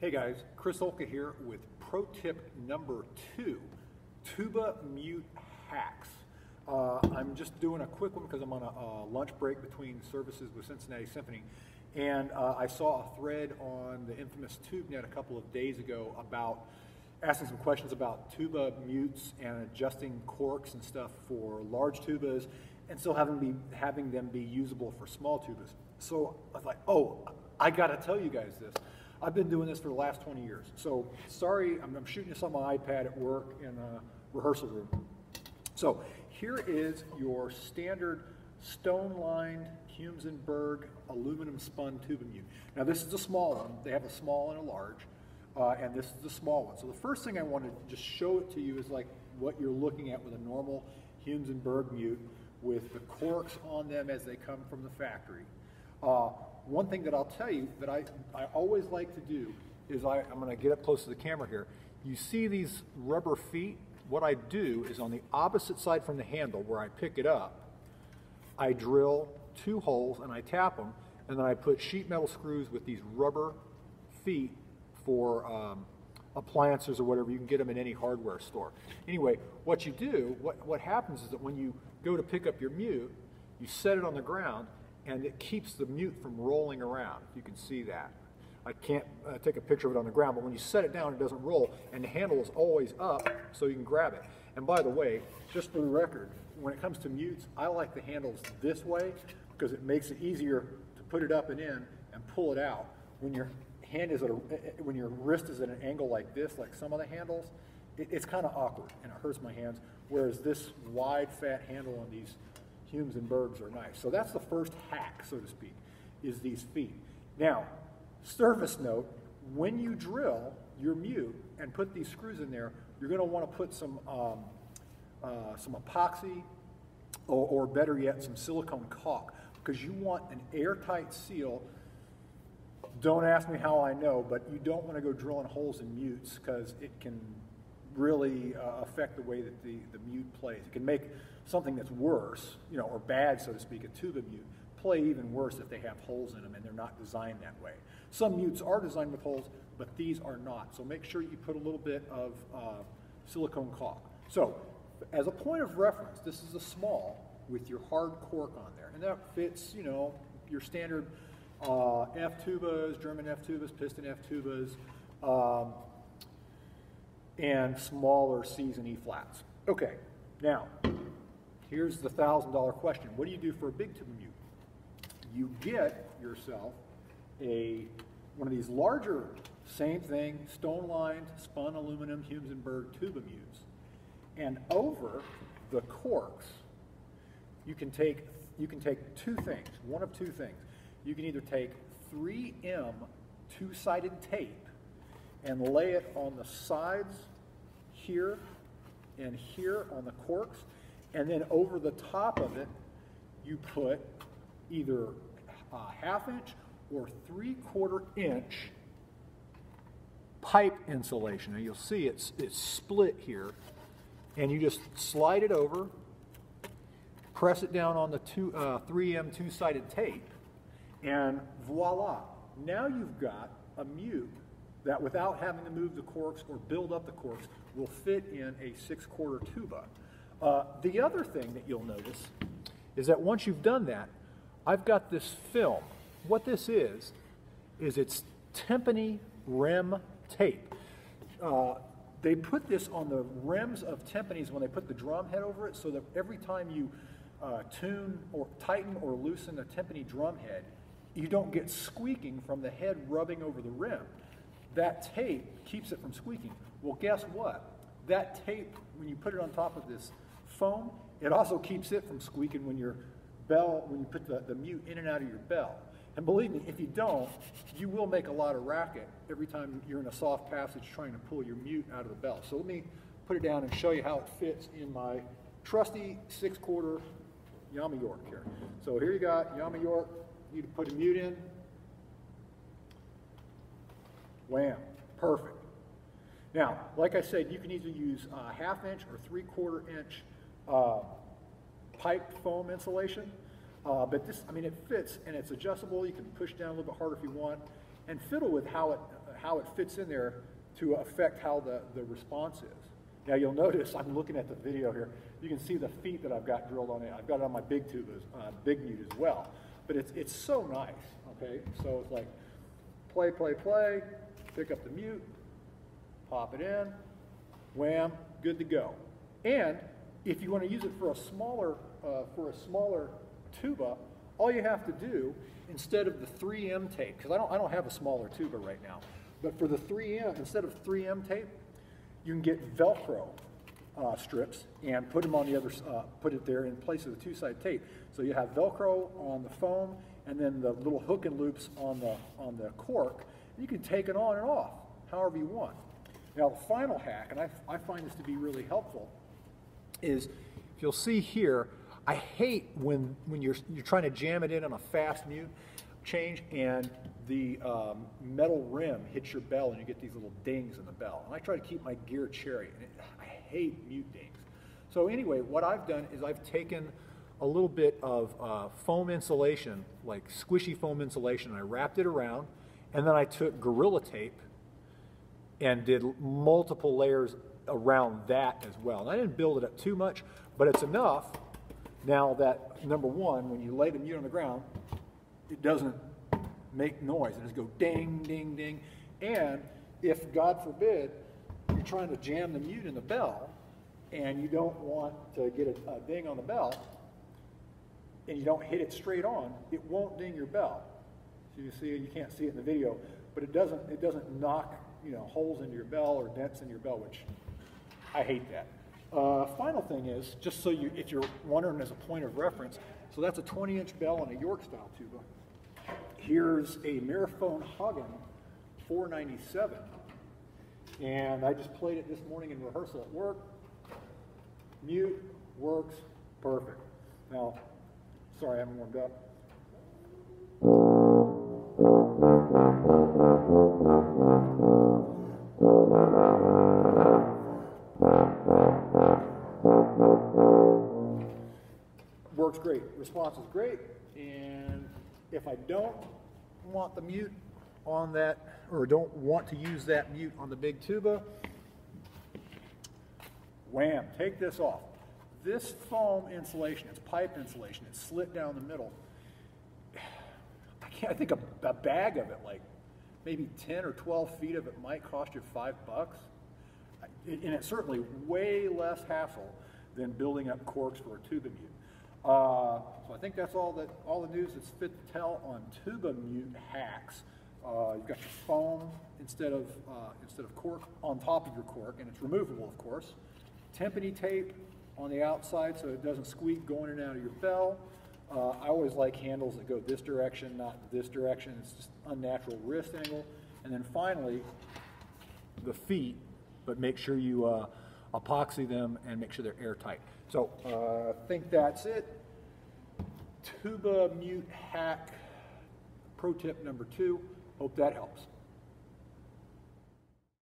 Hey guys, Chris Olka here with pro tip number two, tuba mute hacks. Uh, I'm just doing a quick one because I'm on a, lunch break between services with Cincinnati Symphony. And uh, I saw a thread on the infamous TubeNet a couple of days ago about asking some questions about tuba mutes and adjusting corks and stuff for large tubas and still having, be, having them be usable for small tubas. So I was like, oh, I gotta tell you guys this. I've been doing this for the last 20 years. So sorry, I'm, I'm shooting this on my iPad at work in a rehearsal room. So here is your standard stone-lined Humes and Berg aluminum spun tuba mute. Now this is a small one. They have a small and a large, uh, and this is the small one. So the first thing I want to just show it to you is like what you're looking at with a normal Humes and Berg mute with the corks on them as they come from the factory. Uh, one thing that I'll tell you that I, I always like to do is I, I'm going to get up close to the camera here. You see these rubber feet? What I do is on the opposite side from the handle where I pick it up, I drill two holes and I tap them, and then I put sheet metal screws with these rubber feet for um, appliances or whatever. You can get them in any hardware store. Anyway, what you do, what, what happens is that when you go to pick up your mute, you set it on the ground, and it keeps the mute from rolling around. You can see that. I can't uh, take a picture of it on the ground, but when you set it down, it doesn't roll, and the handle is always up so you can grab it. And by the way, just for the record, when it comes to mutes, I like the handles this way because it makes it easier to put it up and in and pull it out. When your hand is at a, eh, eh, when your wrist is at an angle like this, like some of the handles, it, it's kind of awkward and it hurts my hands. Whereas this wide, fat handle on these Humes and Bergs are nice. So that's the first hack, so to speak, is these feet. Now, service note, when you drill your mute and put these screws in there, you're going to want to put some, um, uh, some epoxy or, or better yet, some silicone caulk because you want an airtight seal don't ask me how I know, but you don't want to go drilling holes in mutes because it can really uh, affect the way that the, the mute plays. It can make something that's worse, you know, or bad, so to speak, a tuba mute, play even worse if they have holes in them and they're not designed that way. Some mutes are designed with holes, but these are not. So make sure you put a little bit of uh, silicone caulk. So as a point of reference, this is a small with your hard cork on there. And that fits, you know, your standard uh, F tubas, German F tubas, piston F tubas, um, and smaller C's and E flats. Okay, now, here's the $1,000 question. What do you do for a big tuba mute? You get yourself a one of these larger, same thing, stone-lined, spun aluminum Humes and Berg mutes. And over the corks, you can take you can take two things, one of two things. You can either take 3M two-sided tape and lay it on the sides here and here on the corks, and then over the top of it, you put either a half inch or three quarter inch pipe insulation. Now you'll see it's, it's split here, and you just slide it over, press it down on the two, uh, 3M two-sided tape, and voila. Now you've got a mute that without having to move the corks or build up the corks will fit in a six quarter tuba. Uh, the other thing that you'll notice is that once you've done that, I've got this film. What this is, is it's timpani rim tape. Uh, they put this on the rims of timpanis when they put the drum head over it so that every time you uh, tune or tighten or loosen a timpani drum head, you don't get squeaking from the head rubbing over the rim. That tape keeps it from squeaking. Well, guess what? That tape, when you put it on top of this foam, it also keeps it from squeaking when your bell, when you put the, the mute in and out of your bell. And believe me, if you don't, you will make a lot of racket every time you're in a soft passage trying to pull your mute out of the bell. So let me put it down and show you how it fits in my trusty six quarter Yama York here. So here you got Yama York, you put a mute in, wham, perfect. Now, like I said, you can either use a half inch or three quarter inch uh, pipe foam insulation. Uh, but this, I mean, it fits and it's adjustable. You can push down a little bit harder if you want. and fiddle with how it, how it fits in there to affect how the, the response is. Now you'll notice, I'm looking at the video here, you can see the feet that I've got drilled on it. I've got it on my big tube, as- uh, big mute as well. But it's, it's so nice, okay? So it's like, play, play, play, pick up the mute, pop it in, wham, good to go. And if you want to use it for a smaller, uh, for a smaller tuba, all you have to do, instead of the 3M tape, because I don't, I don't have a smaller tuba right now, but for the 3M, instead of 3M tape, you can get Velcro uh, strips and put them on the other, uh, put it there in place of the two-side tape. So you have Velcro on the foam and then the little hook and loops on the, on the cork. You can take it on and off, however you want. Now, the final hack, and I, I find this to be really helpful, is if you'll see here, I hate when, when you're, you're trying to jam it in on a fast mute change and the um, metal rim hits your bell and you get these little dings in the bell. And I try to keep my gear cherry, and it, I hate mute dings. So anyway, what I've done is I've taken a little bit of uh, foam insulation, like squishy foam insulation, and I wrapped it around, and then I took Gorilla Tape and did multiple layers around that as well. And I didn't build it up too much, but it's enough now that, number one, when you lay the mute on the ground, it doesn't make noise. It just go ding, ding, ding. And if, God forbid, you're trying to jam the mute in the bell and you don't want to get a, a ding on the bell and you don't hit it straight on, it won't ding your bell. You see, you can't see it in the video, but it doesn't, it doesn't knock, you know, holes into your bell or dents in your bell, which I hate that. Uh, final thing is, just so you, if you're wondering as a point of reference, so that's a 20 inch bell and a York style tuba. Here's a Miraphone Hagen 497. And I just played it this morning in rehearsal at work. Mute, works, perfect. Now, sorry, I haven't warmed up. Response is great. And if I don't want the mute on that, or don't want to use that mute on the big tuba, wham, take this off. This foam insulation, it's pipe insulation, it's slit down the middle. I can't, I think a, a bag of it, like maybe 10 or 12 feet of it might cost you five bucks. And it's certainly way less hassle than building up corks for a tuba mute. Uh, so I think that's all that all the news that's fit to tell on tuba mute hacks. Uh, you've got your foam instead of uh, instead of cork on top of your cork, and it's removable, of course. Timpani tape on the outside so it doesn't squeak going in and out of your bell. Uh, I always like handles that go this direction, not this direction. It's just unnatural wrist angle. And then finally, the feet, but make sure you uh, epoxy them and make sure they're airtight. So uh, I think that's it. Tuba mute hack pro tip number two. Hope that helps.